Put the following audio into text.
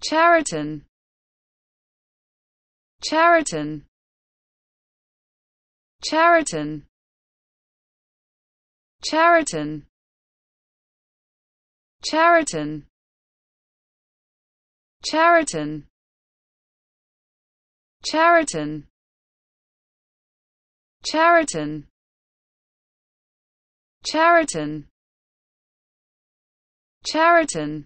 Chariton Chariton Chariton Chariton Chariton Chariton Chariton Chariton Chariton Chariton